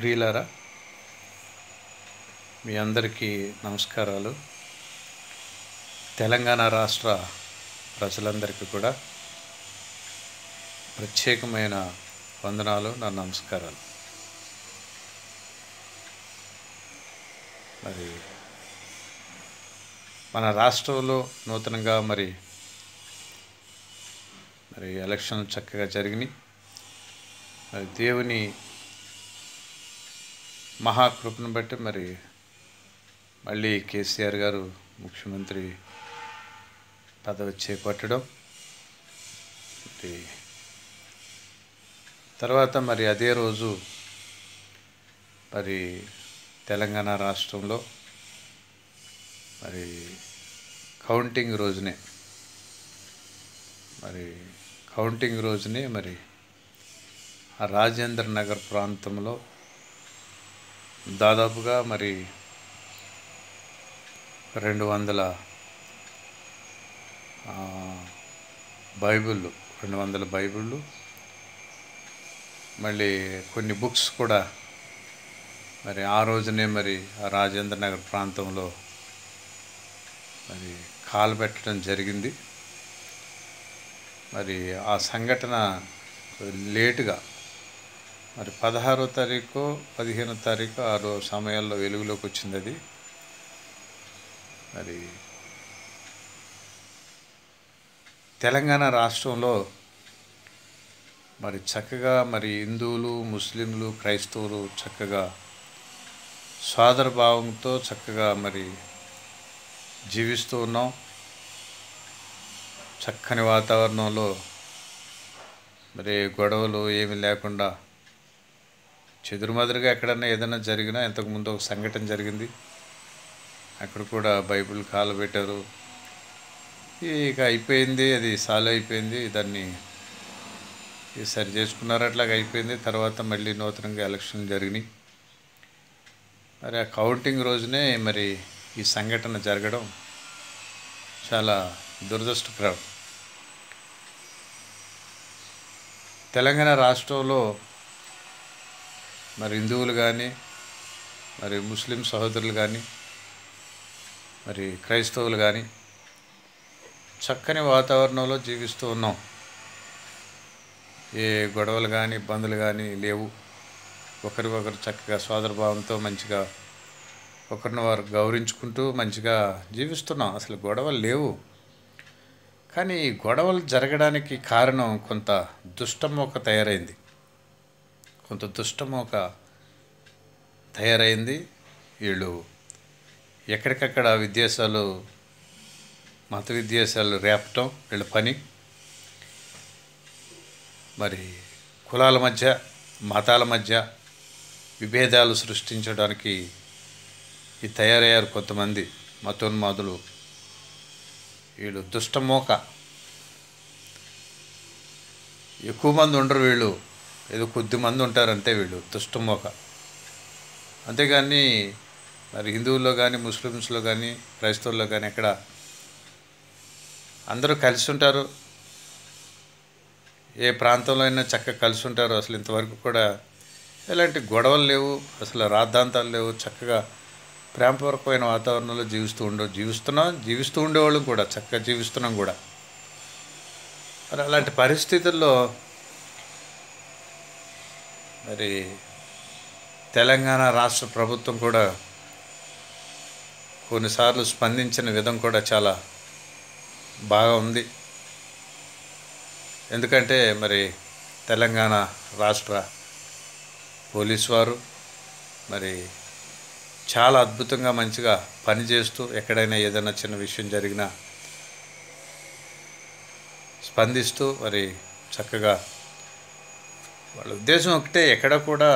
ప్రియులారా మీ అందరికీ నమస్కారాలు. తెలంగాణ రాష్ట్ర ప్రజలందరికీ కూడా ప్రత్యేకమైన వందనాలు నా నమస్కారాలు. మరి మన రాష్ట్రంలో నూతనంగా మరి మరి ఎలక్షన్లు చక్కగా జరిగినాయి. దేవుని మహాకృపను బట్టి మరి మళ్ళీ కేసీఆర్ గారు ముఖ్యమంత్రి పదవి చేపట్టడం. తర్వాత మరి అదే రోజు మరి తెలంగాణ రాష్ట్రంలో మరి కౌంటింగ్ రోజునే మరి కౌంటింగ్ రోజునే మరి రాజేంద్ర నగర్ ప్రాంతంలో దాదాపుగా మరి రెండు వందల బైబిళ్ళు రెండు వందల బైబిళ్ళు మళ్ళీ కొన్ని బుక్స్ కూడా మరి ఆ రోజునే మరి ఆ రాజేంద్ర నగర్ ప్రాంతంలో మరి కాలు పెట్టడం జరిగింది. మరి ఆ సంఘటన లేటుగా మరి పదహారో తారీఖు పదిహేనో తారీఖు ఆ రోజు సమయాల్లో వెలుగులోకి వచ్చింది అది. మరి తెలంగాణ రాష్ట్రంలో మరి చక్కగా మరి హిందువులు ముస్లింలు క్రైస్తవులు చక్కగా సోదర భావంతో చక్కగా మరి జీవిస్తూ ఉన్నాం. చక్కని వాతావరణంలో మరి గొడవలు ఏమి లేకుండా చెదురుమదురుగా ఎక్కడన్నా ఏదైనా జరిగినా ఇంతకుముందు ఒక సంఘటన జరిగింది. అక్కడ కూడా బైబిల్ కాలు పెట్టారు. ఇక అయిపోయింది అది సాల్వ్ అయిపోయింది. దాన్ని సరి చేసుకున్నారు అట్లాగ అయిపోయింది. తర్వాత మళ్ళీ నూతనంగా ఎలక్షన్ జరిగినాయి. మరి ఆ కౌంటింగ్ రోజునే మరి ఈ సంఘటన జరగడం చాలా దురదృష్టకరం తెలంగాణ రాష్ట్రంలో మరి హిందువులు కానీ మరి ముస్లిం సహోదరులు కానీ మరి క్రైస్తవులు కానీ చక్కని వాతావరణంలో జీవిస్తూ ఉన్నాం. ఏ గొడవలు కానీ ఇబ్బందులు కానీ లేవు. ఒకరికొకరు చక్కగా సోదరభావంతో మంచిగా ఒకరిని వారు గౌరవించుకుంటూ మంచిగా జీవిస్తున్నాం. అసలు గొడవలు లేవు. కానీ ఈ గొడవలు జరగడానికి కారణం కొంత దుష్టమోక తయారైంది. కొంత దుష్టమోక తయారైంది. వీళ్ళు ఎక్కడికక్కడ విద్యాసాలు మత విద్యాసాలు రేపటం వీళ్ళ పని. మరి కులాల మధ్య మతాల మధ్య విభేదాలు సృష్టించడానికి ఈ తయారయ్యారు కొంతమంది మతోన్మాదులు. వీళ్ళు దుష్టమోక. ఎక్కువ మంది ఉండరు వీళ్ళు. ఏదో కొద్ది మంది ఉంటారంటే వీళ్ళు తుష్టమోక అంతేగాని మరి హిందువుల్లో కానీ ముస్లిమ్స్లో కానీ క్రైస్తవుల్లో కానీ ఎక్కడ అందరూ కలిసి ఉంటారు ఏ ప్రాంతంలో అయినా చక్కగా కలిసి ఉంటారు అసలు ఇంతవరకు కూడా ఎలాంటి గొడవలు లేవు. అసలు రాద్ధాంతాలు లేవు. చక్కగా ప్రేమపూర్వకమైన వాతావరణంలో జీవిస్తూ ఉండవు జీవిస్తున్నాం జీవిస్తూ ఉండేవాళ్ళం కూడా చక్కగా జీవిస్తున్నాం కూడా. మరి అలాంటి పరిస్థితుల్లో మరి తెలంగాణ రాష్ట్ర ప్రభుత్వం కూడా కొన్నిసార్లు స్పందించిన విధం కూడా చాలా బాగా ఉంది. ఎందుకంటే మరి తెలంగాణ రాష్ట్ర పోలీస్ వారు మరి చాలా అద్భుతంగా మంచిగా పనిచేస్తూ ఎక్కడైనా ఏదైనా చిన్న విషయం జరిగినా స్పందిస్తూ మరి చక్కగా వాళ్ళ ఉద్దేశం ఒకటే ఎక్కడ కూడా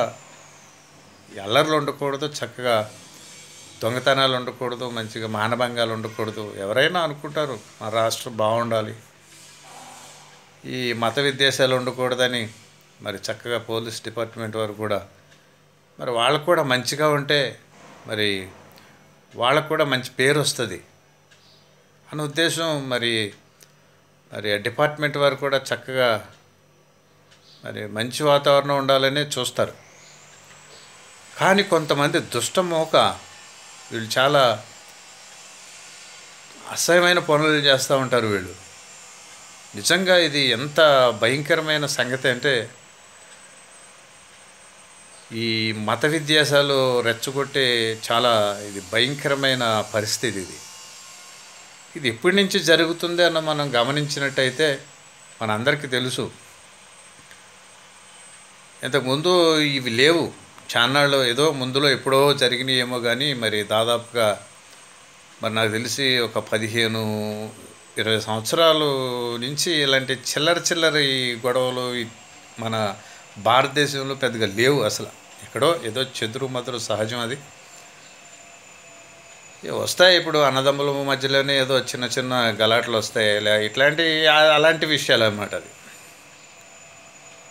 అల్లర్లు ఉండకూడదు చక్కగా దొంగతనాలు ఉండకూడదు మంచిగా మానభంగాలు ఉండకూడదు. ఎవరైనా అనుకుంటారు మా రాష్ట్రం బాగుండాలి ఈ మత విద్వేషాలు ఉండకూడదని మరి చక్కగా పోలీస్ డిపార్ట్మెంట్ వారు కూడా మరి వాళ్ళకు కూడా మంచిగా ఉంటే మరి వాళ్ళకు కూడా మంచి పేరు వస్తుంది. అన్న ఉద్దేశం మరి మరి ఆ డిపార్ట్మెంట్ వారు కూడా చక్కగా మరి మంచి వాతావరణం ఉండాలనే చూస్తారు. కానీ కొంతమంది దుష్టమోక వీళ్ళు చాలా అసహ్యమైన పనులు చేస్తూ ఉంటారు వీళ్ళు. నిజంగా ఇది ఎంత భయంకరమైన సంగతి అంటే ఈ మత విద్యాసాలు రెచ్చగొట్టే చాలా ఇది భయంకరమైన పరిస్థితి ఇది. ఇది ఎప్పటి నుంచి జరుగుతుంది అన్న మనం గమనించినట్టయితే మనందరికీ తెలుసు. ఇంతకుముందు ఇవి లేవు. చాన్నాళ్ళు ఏదో ముందులో ఎప్పుడో జరిగినాయి ఏమో కానీ మరి దాదాపుగా మరి నాకు తెలిసి ఒక పదిహేను ఇరవై సంవత్సరాలు నుంచి ఇలాంటి చిల్లర చిల్లర ఈ గొడవలు మన భారతదేశంలో పెద్దగా లేవు అసలు. ఎక్కడో ఏదో చెదురు మదురు సహజం అది. వస్తాయి ఇప్పుడు అన్నదమ్ముల మధ్యలోనే ఏదో చిన్న చిన్న గలాట్లు వస్తాయి. ఇలా ఇట్లాంటి అలాంటి విషయాలు అన్నమాట అది.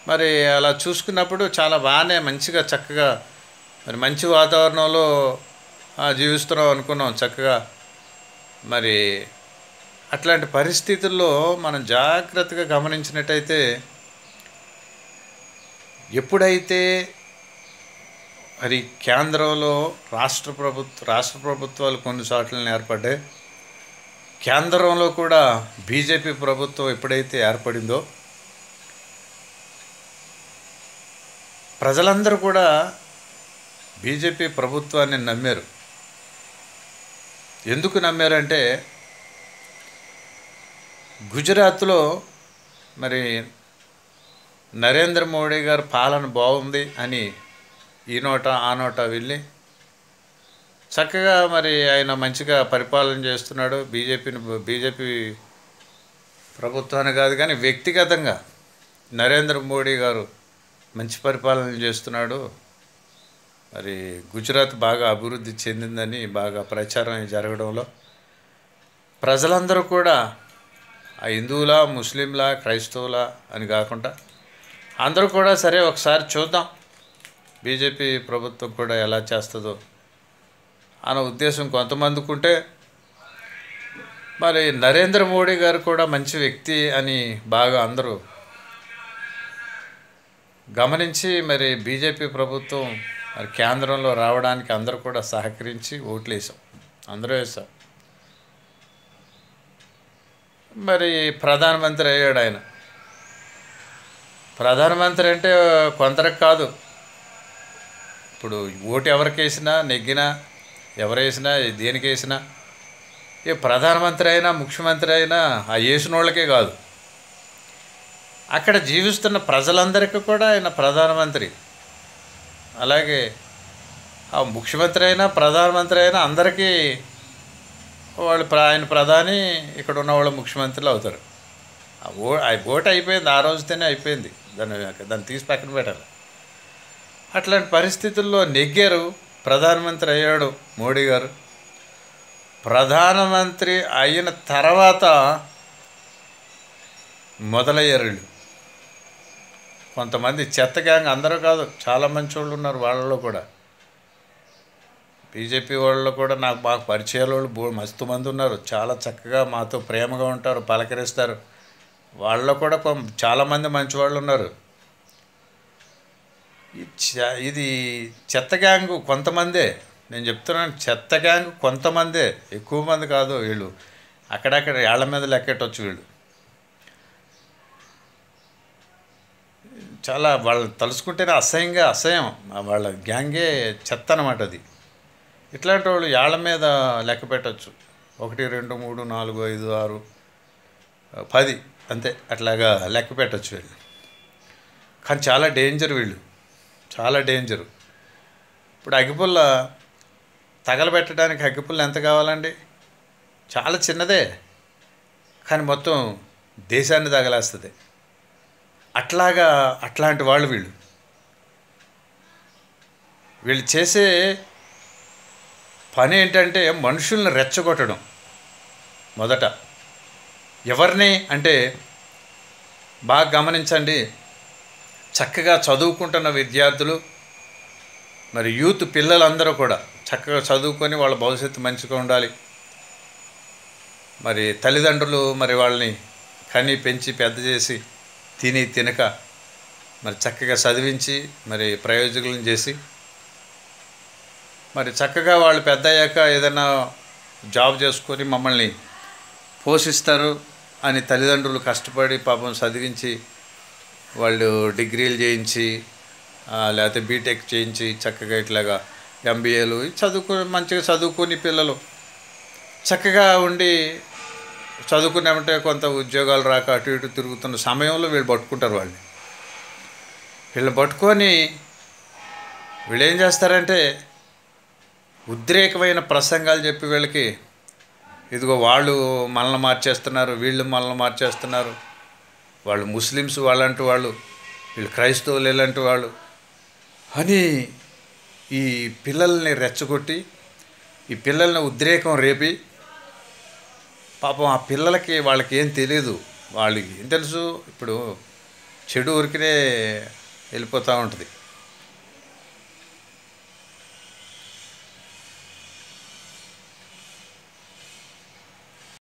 మరి అలా చూసుకున్నప్పుడు చాలా బాగానే మంచిగా చక్కగా మరి మంచి వాతావరణంలో జీవిస్తున్నాం అనుకున్నాం చక్కగా. మరి అట్లాంటి పరిస్థితుల్లో మనం జాగ్రత్తగా గమనించినట్టయితే ఎప్పుడైతే మరి కేంద్రంలో రాష్ట్ర ప్రభుత్వ రాష్ట్ర ప్రభుత్వాలు కొన్ని చోట్లని ఏర్పడ్డాయి కేంద్రంలో కూడా బీజేపీ ప్రభుత్వం ఎప్పుడైతే ఏర్పడిందో ప్రజలందరూ కూడా బీజేపీ ప్రభుత్వాన్ని నమ్మారు. ఎందుకు నమ్మారంటే గుజరాత్లో మరి నరేంద్ర మోడీ గారు పాలన బాగుంది అని ఈ నోట ఆ నోట వెళ్ళి చక్కగా మరి ఆయన మంచిగా పరిపాలన చేస్తున్నాడు. బీజేపీని బీజేపీ ప్రభుత్వాన్ని కాదు కానీ వ్యక్తిగతంగా నరేంద్ర మోడీ గారు మంచి పరిపాలన చేస్తున్నాడు. మరి గుజరాత్ బాగా అభివృద్ధి చెందిందని బాగా ప్రచారం జరగడంలో ప్రజలందరూ కూడా ఆ హిందువులా ముస్లింలా క్రైస్తవులా అని కాకుండా అందరూ కూడా సరే ఒకసారి చూద్దాం బీజేపీ ప్రభుత్వం కూడా ఎలా చేస్తుందో అన్న ఉద్దేశం కొంతమందికి ఉంటే మరి నరేంద్ర మోడీ గారు కూడా మంచి వ్యక్తి అని బాగా అందరూ గమనించి మరి బీజేపీ ప్రభుత్వం మరి కేంద్రంలో రావడానికి అందరూ కూడా సహకరించి ఓట్లు వేసాం అందరూ వేసాం. మరి ప్రధానమంత్రి అయ్యాడు ఆయన. ప్రధానమంత్రి అంటే కొందరికి కాదు. ఇప్పుడు ఓటు ఎవరికి వేసినా నెగ్గినా ఎవరేసినా దేనికి వేసినా ఏ ప్రధానమంత్రి అయినా ముఖ్యమంత్రి అయినా ఆ వేసిన వాళ్ళకే కాదు. అక్కడ జీవిస్తున్న ప్రజలందరికీ కూడా ఆయన ప్రధానమంత్రి. అలాగే ఆ ముఖ్యమంత్రి అయినా ప్రధానమంత్రి అయినా అందరికీ వాళ్ళు ప్ర- ఆయన ప్రధాని ఇక్కడ ఉన్న వాళ్ళు ముఖ్యమంత్రులు అవుతారు. ఆ ఓ ఆ ఓటు అయిపోయింది ఆ రోజుతోనే అయిపోయింది. దాన్ని దాన్ని తీసి పక్కన పెట్టాలి. అట్లాంటి పరిస్థితుల్లో నెగ్గారు ప్రధానమంత్రి అయ్యాడు మోడీ గారు. ప్రధానమంత్రి అయిన తర్వాత మొదలయ్యారు వీళ్ళు. కొంతమంది చెత్త గ్యాంగ్ అందరూ కాదు చాలా మంచి వాళ్ళు ఉన్నారు వాళ్ళలో కూడా. బీజేపీ వాళ్ళలో కూడా నాకు బాగా పరిచయాల వాళ్ళు మస్తు మంది ఉన్నారు. చాలా చక్కగా మాతో ప్రేమగా ఉంటారు పలకరిస్తారు. వాళ్ళలో కూడా చాలామంది మంచి వాళ్ళు ఉన్నారు. ఇది చెత్త గ్యాంగ్ కొంతమందే. నేను చెప్తున్నాను చెత్త గ్యాంగ్ కొంతమందే. ఎక్కువ మంది కాదు వీళ్ళు. అక్కడక్కడ ఏళ్ళ మీద లెక్కెట్టవచ్చు వీళ్ళు. చాలా వాళ్ళు తలుసుకుంటేనే అసహ్యంగా అసహ్యం. వాళ్ళ గ్యాంగే చెత్త అనమాట అది. ఇట్లాంటి వాళ్ళు యాళ్ళ మీద లెక్క పెట్టచ్చు. ఒకటి రెండు మూడు నాలుగు ఐదు ఆరు పది అంతే. అట్లాగా లెక్క పెట్టచ్చు వీళ్ళు. కానీ చాలా డేంజర్ వీళ్ళు. చాలా డేంజరు. ఇప్పుడు అగ్గిపుల్ల తగలబెట్టడానికి అగ్గిపుల్ల ఎంత కావాలండి? చాలా చిన్నదే. కానీ మొత్తం దేశాన్ని తగలేస్తుంది. అట్లాగా అట్లాంటి వాళ్ళు వీళ్ళు. వీళ్ళు చేసే పని ఏంటంటే మనుషుల్ని రెచ్చగొట్టడం. మొదట. ఎవరిని అంటే బాగా గమనించండి. చక్కగా చదువుకుంటున్న విద్యార్థులు మరి యూత్ పిల్లలందరూ కూడా చక్కగా చదువుకొని వాళ్ళ భవిష్యత్తు మంచిగా ఉండాలి. మరి తల్లిదండ్రులు మరి వాళ్ళని కని పెంచి పెద్ద చేసి తిని తినక మరి చక్కగా చదివించి మరి ప్రయోజకులను చేసి మరి చక్కగా వాళ్ళు పెద్ద అయ్యాక ఏదైనా జాబ్ చేసుకొని మమ్మల్ని పోషిస్తారు అని తల్లిదండ్రులు కష్టపడి పాపం చదివించి వాళ్ళు డిగ్రీలు చేయించి లేకపోతే బీటెక్ చేయించి చక్కగా ఇట్లాగా ఎంబీఏలు చదువుకుని మంచిగా చదువుకుని పిల్లలు చక్కగా ఉండి చదువుకున్నామంటే కొంత ఉద్యోగాలు రాక అటు ఇటు తిరుగుతున్న సమయంలో వీళ్ళు పట్టుకుంటారు వాళ్ళని. వీళ్ళు పట్టుకొని వీళ్ళు ఏం చేస్తారంటే ఉద్రేకమైన ప్రసంగాలు చెప్పి వీళ్ళకి ఇదిగో వాళ్ళు మనల్ని మార్చేస్తున్నారు వీళ్ళు మనల్ని మార్చేస్తున్నారు వాళ్ళు ముస్లిమ్స్ వాళ్ళంటూ వాళ్ళు వీళ్ళు క్రైస్తవులు ఇలాంటి వాళ్ళు అని ఈ పిల్లల్ని రెచ్చగొట్టి ఈ పిల్లల్ని ఉద్రేకం రేపి పాపం ఆ పిల్లలకి వాళ్ళకి ఏం తెలియదు వాళ్ళకి ఏం తెలుసు? ఇప్పుడు చెడు ఊరికినే వెళ్ళిపోతూ ఉంటుంది.